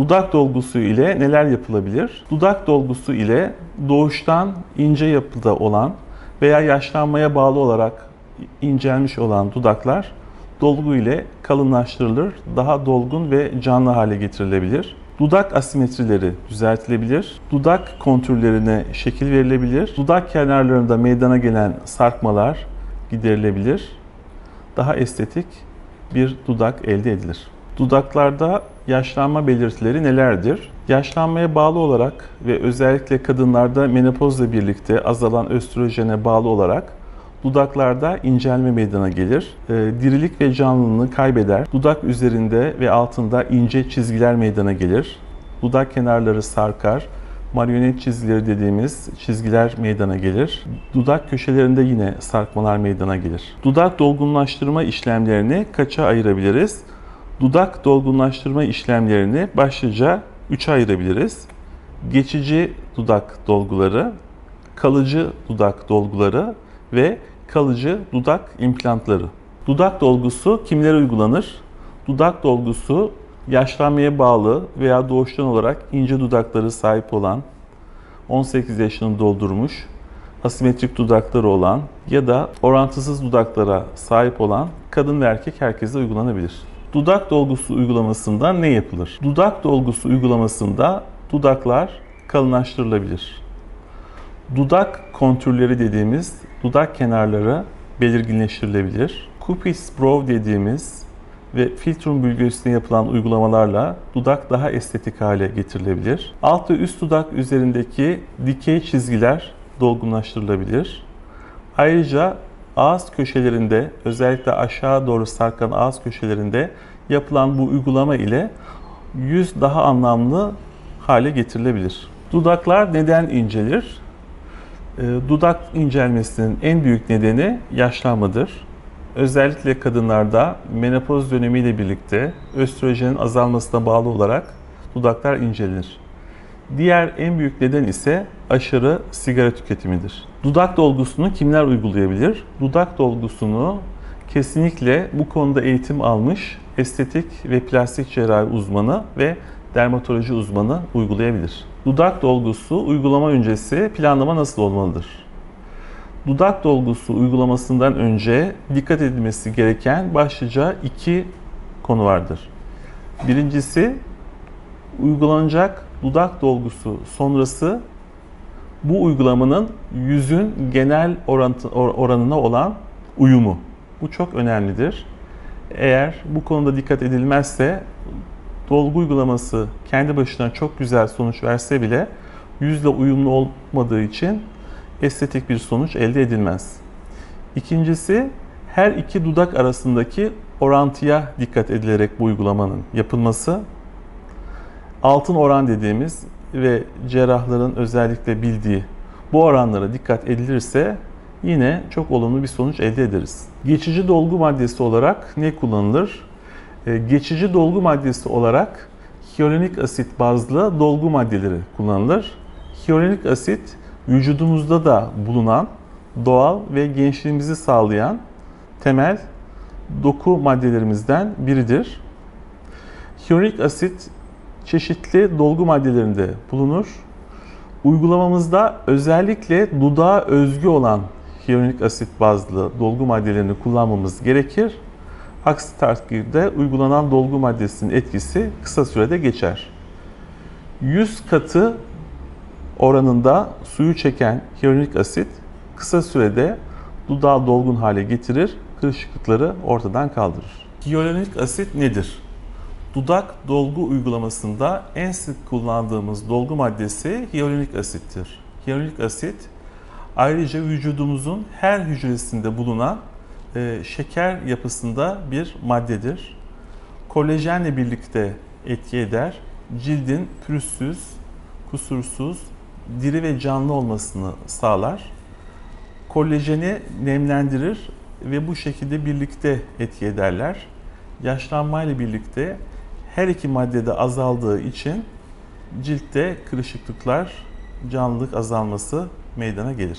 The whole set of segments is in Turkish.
Dudak dolgusu ile neler yapılabilir? Dudak dolgusu ile doğuştan ince yapıda olan veya yaşlanmaya bağlı olarak incelmiş olan dudaklar dolgu ile kalınlaştırılır, daha dolgun ve canlı hale getirilebilir. Dudak asimetrileri düzeltilebilir. Dudak kontürlerine şekil verilebilir. Dudak kenarlarında meydana gelen sarkmalar giderilebilir. Daha estetik bir dudak elde edilir. Dudaklarda yaşlanma belirtileri nelerdir? Yaşlanmaya bağlı olarak ve özellikle kadınlarda menopozla birlikte azalan östrojene bağlı olarak dudaklarda incelme meydana gelir. E, dirilik ve canlılığını kaybeder. Dudak üzerinde ve altında ince çizgiler meydana gelir. Dudak kenarları sarkar. Marionet çizgileri dediğimiz çizgiler meydana gelir. Dudak köşelerinde yine sarkmalar meydana gelir. Dudak dolgunlaştırma işlemlerini kaça ayırabiliriz? Dudak dolgunlaştırma işlemlerini başlıca 3'e ayırabiliriz. Geçici dudak dolguları, kalıcı dudak dolguları ve kalıcı dudak implantları. Dudak dolgusu kimlere uygulanır? Dudak dolgusu yaşlanmaya bağlı veya doğuştan olarak ince dudakları sahip olan, 18 yaşını doldurmuş, asimetrik dudakları olan ya da orantısız dudaklara sahip olan kadın ve erkek herkese uygulanabilir. Dudak dolgusu uygulamasında ne yapılır? Dudak dolgusu uygulamasında dudaklar kalınlaştırılabilir. Dudak kontürleri dediğimiz dudak kenarları belirginleştirilebilir. Cupid's brow dediğimiz ve filtrum bölgesine yapılan uygulamalarla dudak daha estetik hale getirilebilir. Alt ve üst dudak üzerindeki dikey çizgiler dolgunlaştırılabilir. Ayrıca ağız köşelerinde özellikle aşağı doğru sarkan ağız köşelerinde yapılan bu uygulama ile yüz daha anlamlı hale getirilebilir. Dudaklar neden incelir? Ee, dudak incelmesinin en büyük nedeni yaşlanmadır. Özellikle kadınlarda menopoz dönemiyle birlikte östrojenin azalmasına bağlı olarak dudaklar incelir. Diğer en büyük neden ise aşırı sigara tüketimidir. Dudak dolgusunu kimler uygulayabilir? Dudak dolgusunu kesinlikle bu konuda eğitim almış estetik ve plastik cerrahi uzmanı ve dermatoloji uzmanı uygulayabilir. Dudak dolgusu uygulama öncesi planlama nasıl olmalıdır? Dudak dolgusu uygulamasından önce dikkat edilmesi gereken başlıca iki konu vardır. Birincisi uygulanacak dudak dolgusu sonrası bu uygulamanın yüzün genel orantı, oranına olan uyumu. Bu çok önemlidir. Eğer bu konuda dikkat edilmezse dolgu uygulaması kendi başına çok güzel sonuç verse bile yüzle uyumlu olmadığı için estetik bir sonuç elde edilmez. İkincisi her iki dudak arasındaki orantıya dikkat edilerek bu uygulamanın yapılması. Altın oran dediğimiz ve cerrahların özellikle bildiği bu oranlara dikkat edilirse yine çok olumlu bir sonuç elde ederiz. Geçici dolgu maddesi olarak ne kullanılır? Ee, geçici dolgu maddesi olarak hyaluronik asit bazlı dolgu maddeleri kullanılır. Hyaluronik asit vücudumuzda da bulunan doğal ve gençliğimizi sağlayan temel doku maddelerimizden biridir. Hyaluronik asit çeşitli dolgu maddelerinde bulunur. Uygulamamızda özellikle dudağa özgü olan hyaluronik asit bazlı dolgu maddelerini kullanmamız gerekir. Aksi takdirde uygulanan dolgu maddesinin etkisi kısa sürede geçer. 100 katı oranında suyu çeken hyaluronik asit kısa sürede dudağı dolgun hale getirir, kırışıklıkları ortadan kaldırır. Hyaluronik asit nedir? Dudak dolgu uygulamasında en sık kullandığımız dolgu maddesi hyaluronik asittir. Hyaluronik asit ayrıca vücudumuzun her hücresinde bulunan e, şeker yapısında bir maddedir. Kolajenle birlikte etki eder. Cildin pürüzsüz, kusursuz, diri ve canlı olmasını sağlar. Kolajeni nemlendirir ve bu şekilde birlikte etki ederler. Yaşlanmayla birlikte her iki maddede azaldığı için ciltte kırışıklıklar, canlılık azalması meydana gelir.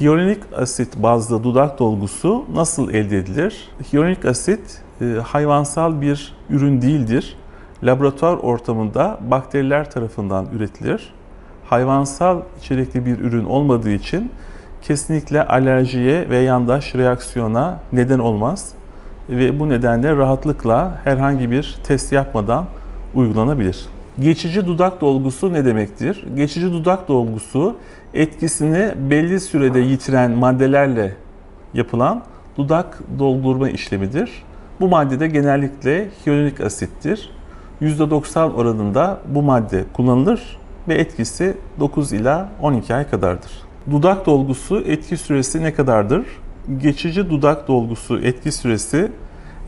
Hyaluronik asit bazlı dudak dolgusu nasıl elde edilir? Hyaluronik asit e, hayvansal bir ürün değildir. laboratuvar ortamında bakteriler tarafından üretilir. Hayvansal içerikli bir ürün olmadığı için kesinlikle alerjiye ve yandaş reaksiyona neden olmaz ve bu nedenle rahatlıkla herhangi bir test yapmadan uygulanabilir. Geçici dudak dolgusu ne demektir? Geçici dudak dolgusu etkisini belli sürede yitiren maddelerle yapılan dudak doldurma işlemidir. Bu maddede genellikle hyaluronik asittir. %90 oranında bu madde kullanılır ve etkisi 9 ila 12 ay kadardır. Dudak dolgusu etki süresi ne kadardır? Geçici dudak dolgusu etki süresi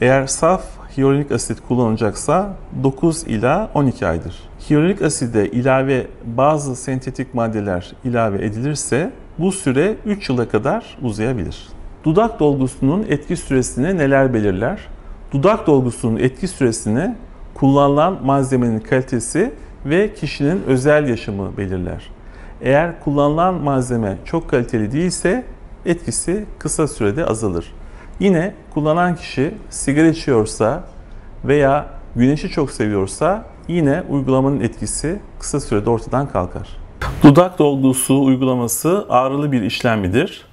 eğer saf hyaluronik asit kullanılacaksa 9 ila 12 aydır. Hyaluronik aside ilave bazı sentetik maddeler ilave edilirse bu süre 3 yıla kadar uzayabilir. Dudak dolgusunun etki süresini neler belirler? Dudak dolgusunun etki süresini kullanılan malzemenin kalitesi ve kişinin özel yaşamı belirler. Eğer kullanılan malzeme çok kaliteli değilse etkisi kısa sürede azalır. Yine kullanan kişi sigara içiyorsa veya güneşi çok seviyorsa yine uygulamanın etkisi kısa sürede ortadan kalkar. Dudak dolgusu uygulaması ağrılı bir işlem midir?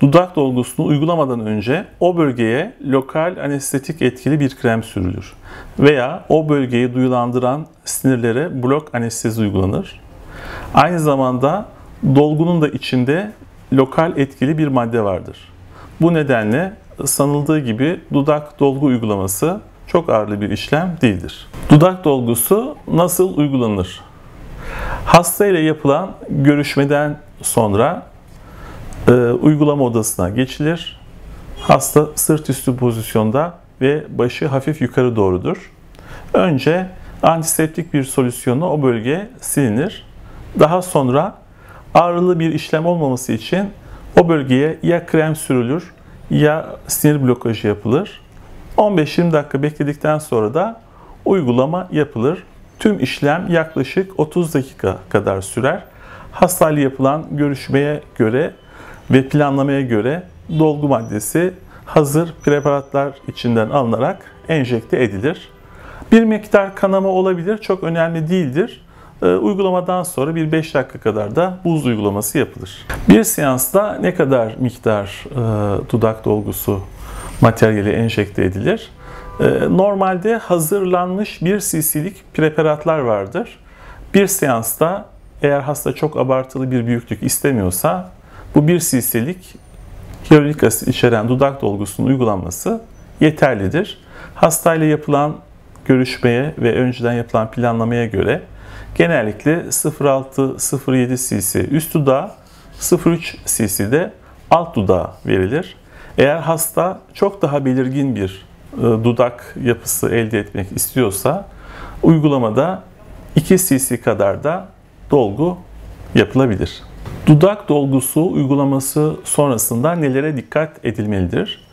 Dudak dolgusunu uygulamadan önce o bölgeye lokal anestetik etkili bir krem sürülür. Veya o bölgeyi duyulandıran sinirlere blok anestezi uygulanır. Aynı zamanda dolgunun da içinde lokal etkili bir madde vardır. Bu nedenle sanıldığı gibi dudak dolgu uygulaması çok ağırlı bir işlem değildir. Dudak dolgusu nasıl uygulanır? Hasta ile yapılan görüşmeden sonra e, uygulama odasına geçilir. Hasta sırt üstü pozisyonda ve başı hafif yukarı doğrudur. Önce antiseptik bir solüsyonu o bölge silinir. Daha sonra ağrılı bir işlem olmaması için o bölgeye ya krem sürülür ya sinir blokajı yapılır. 15-20 dakika bekledikten sonra da uygulama yapılır. Tüm işlem yaklaşık 30 dakika kadar sürer. Hastayla yapılan görüşmeye göre ve planlamaya göre dolgu maddesi hazır preparatlar içinden alınarak enjekte edilir. Bir miktar kanama olabilir, çok önemli değildir. E, uygulamadan sonra bir 5 dakika kadar da buz uygulaması yapılır. Bir seansta ne kadar miktar e, dudak dolgusu materyali enjekte edilir? E, normalde hazırlanmış 1 cc'lik preparatlar vardır. Bir seansta eğer hasta çok abartılı bir büyüklük istemiyorsa bu 1 cc'lik hyaluronik asit içeren dudak dolgusunun uygulanması yeterlidir. Hastayla yapılan görüşmeye ve önceden yapılan planlamaya göre genellikle 0.6-0.7 cc üst dudağa, 0.3 cc de alt dudağa verilir. Eğer hasta çok daha belirgin bir e, dudak yapısı elde etmek istiyorsa uygulamada 2 cc kadar da dolgu yapılabilir. Dudak dolgusu uygulaması sonrasında nelere dikkat edilmelidir?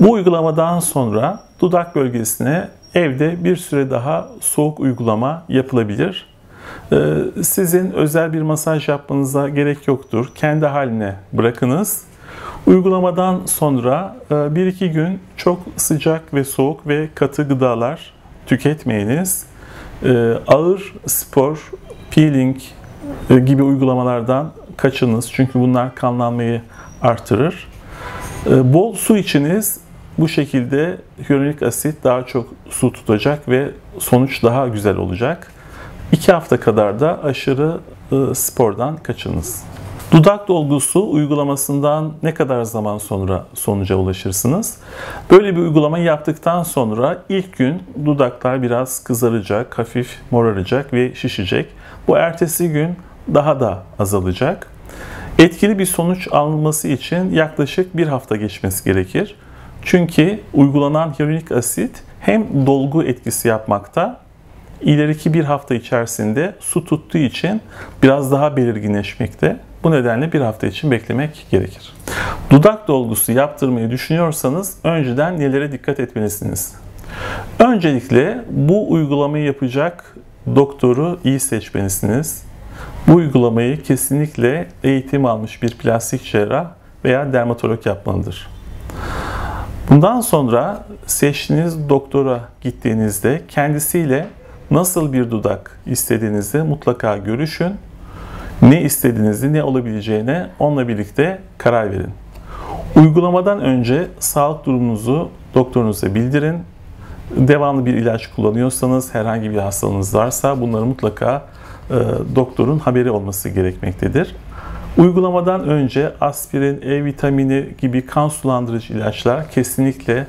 Bu uygulamadan sonra dudak bölgesine evde bir süre daha soğuk uygulama yapılabilir. Ee, sizin özel bir masaj yapmanıza gerek yoktur. Kendi haline bırakınız. Uygulamadan sonra 1-2 e, gün çok sıcak ve soğuk ve katı gıdalar tüketmeyiniz. Ee, ağır spor, peeling e, gibi uygulamalardan kaçınız. Çünkü bunlar kanlanmayı artırır. Ee, bol su içiniz. Bu şekilde hyaluronik asit daha çok su tutacak ve sonuç daha güzel olacak. 2 hafta kadar da aşırı e, spordan kaçınız. Dudak dolgusu uygulamasından ne kadar zaman sonra sonuca ulaşırsınız? Böyle bir uygulama yaptıktan sonra ilk gün dudaklar biraz kızaracak, hafif moraracak ve şişecek. Bu ertesi gün daha da azalacak. Etkili bir sonuç alınması için yaklaşık bir hafta geçmesi gerekir. Çünkü uygulanan hyaluronik asit hem dolgu etkisi yapmakta, ileriki bir hafta içerisinde su tuttuğu için biraz daha belirginleşmekte. Bu nedenle bir hafta için beklemek gerekir. Dudak dolgusu yaptırmayı düşünüyorsanız önceden nelere dikkat etmelisiniz? Öncelikle bu uygulamayı yapacak doktoru iyi seçmelisiniz. Bu uygulamayı kesinlikle eğitim almış bir plastik cerrah veya dermatolog yapmalıdır. Bundan sonra seçtiğiniz doktora gittiğinizde kendisiyle nasıl bir dudak istediğinizi mutlaka görüşün. Ne istediğinizi, ne olabileceğine onunla birlikte karar verin. Uygulamadan önce sağlık durumunuzu doktorunuza bildirin. Devamlı bir ilaç kullanıyorsanız, herhangi bir hastalığınız varsa bunları mutlaka e, doktorun haberi olması gerekmektedir. Uygulamadan önce aspirin, E vitamini gibi kan sulandırıcı ilaçlar kesinlikle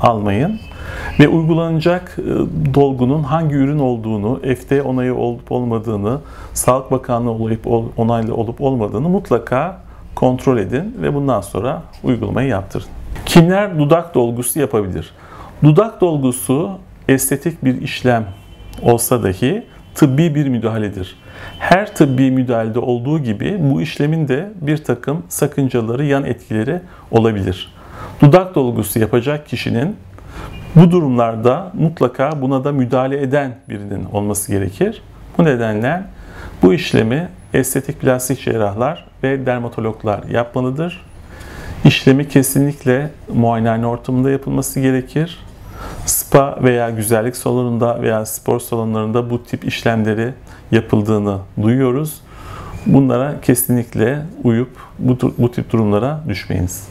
almayın. Ve uygulanacak e, dolgunun hangi ürün olduğunu, FDA onayı olup olmadığını, Sağlık Bakanlığı olayıp onaylı olup olmadığını mutlaka kontrol edin ve bundan sonra uygulamayı yaptırın. Kimler dudak dolgusu yapabilir? Dudak dolgusu estetik bir işlem olsa dahi tıbbi bir müdahaledir. Her tıbbi müdahalede olduğu gibi bu işlemin de bir takım sakıncaları, yan etkileri olabilir. Dudak dolgusu yapacak kişinin bu durumlarda mutlaka buna da müdahale eden birinin olması gerekir. Bu nedenle bu işlemi estetik plastik cerrahlar ve dermatologlar yapmalıdır. İşlemi kesinlikle muayenehane ortamında yapılması gerekir. Spa veya güzellik salonunda veya spor salonlarında bu tip işlemleri yapıldığını duyuyoruz. Bunlara kesinlikle uyup bu, bu tip durumlara düşmeyiniz.